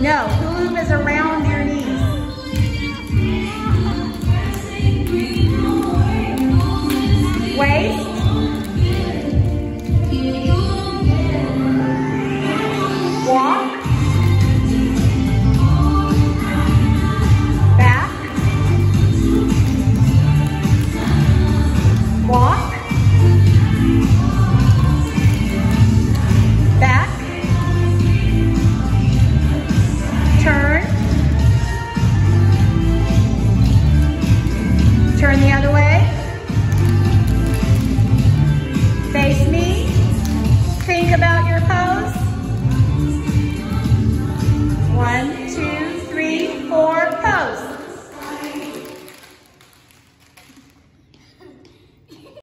No, Hulu is a any other way?